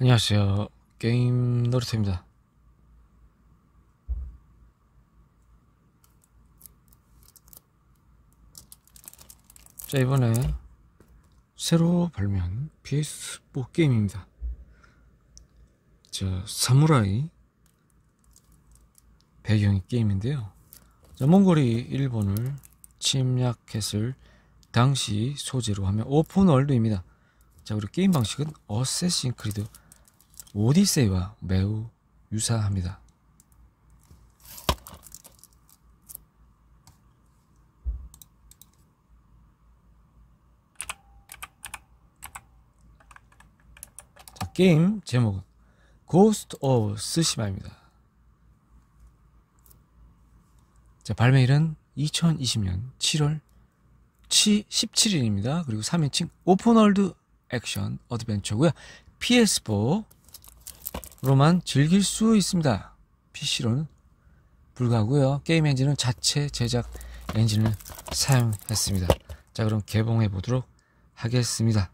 안녕하세요. 게임 노르트입니다. 자, 이번에 새로 발매한 PS4 게임입니다. 저, 사무라이 배경의 게임인데요. 자, 몽골이 일본을 침략했을 당시 소재로 하면 오픈월드입니다. 자, 그리고 게임 방식은 어세신 크리드 오디세이와 매우 유사합니다. 자, 게임 제목은 고스트 오브 쓰시마입니다. 자, 발매일은 2020년 7월 17일입니다. 그리고 3인칭 오픈월드 액션 어드벤처고요. PS4 로만 즐길 수 있습니다. PC로는 불가하고요. 게임 엔진은 자체 제작 엔진을 사용했습니다. 자, 그럼 개봉해 보도록 하겠습니다.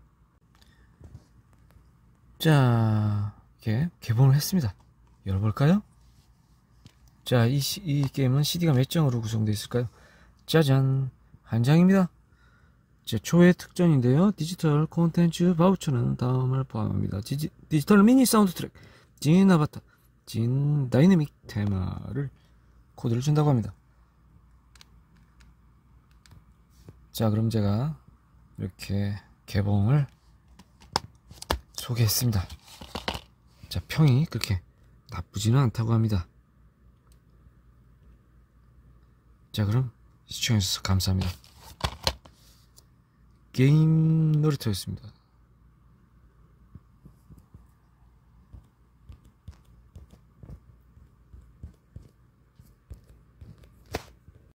자, 이렇게 개봉을 했습니다. 열어볼까요? 자, 이, 시- 이 게임은 CD가 몇 장으로 구성되어 있을까요? 짜잔, 한 장입니다. 제 초회 특전인데요. 디지털 콘텐츠 바우처는 다음을 포함합니다. 디지, 디지털 미니 사운드 트랙, 진 아바타, 진 다이내믹 테마를 코드를 준다고 합니다. 자, 그럼 제가 이렇게 개봉을 소개했습니다. 자, 평이 그렇게 나쁘지는 않다고 합니다. 자, 그럼 시청해주셔서 감사합니다. 게임 놀이터였습니다.